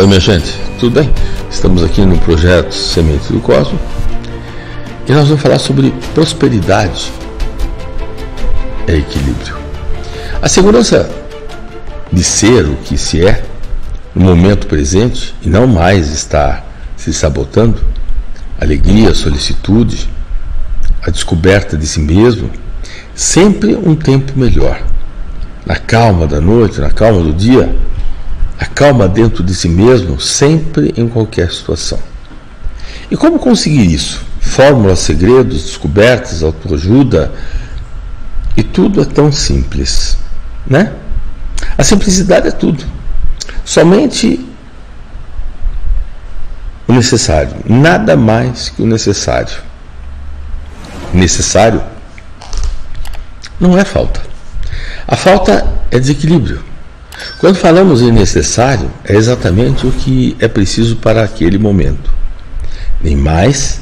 Oi, minha gente, tudo bem? Estamos aqui no projeto Semente do Cosmo e nós vamos falar sobre prosperidade e equilíbrio. A segurança de ser o que se é no momento presente e não mais estar se sabotando, alegria, solicitude, a descoberta de si mesmo, sempre um tempo melhor. Na calma da noite, na calma do dia, a calma dentro de si mesmo, sempre em qualquer situação. E como conseguir isso? Fórmulas, segredos, descobertas, autoajuda, e tudo é tão simples, né? A simplicidade é tudo. Somente o necessário, nada mais que o necessário. Necessário não é falta. A falta é desequilíbrio. Quando falamos em necessário, é exatamente o que é preciso para aquele momento. Nem mais,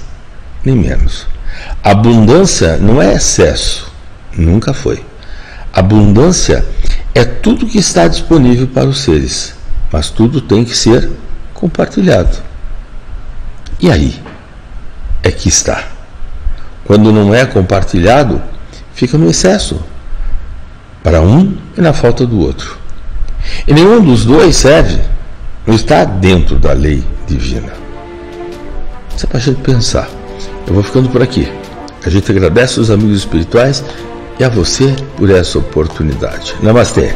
nem menos. Abundância não é excesso, nunca foi. Abundância é tudo que está disponível para os seres, mas tudo tem que ser compartilhado. E aí é que está. Quando não é compartilhado, fica no excesso para um e na falta do outro. E nenhum dos dois serve, não está dentro da lei divina. Isso é para a gente pensar. Eu vou ficando por aqui. A gente agradece os amigos espirituais e a você por essa oportunidade. Namastê.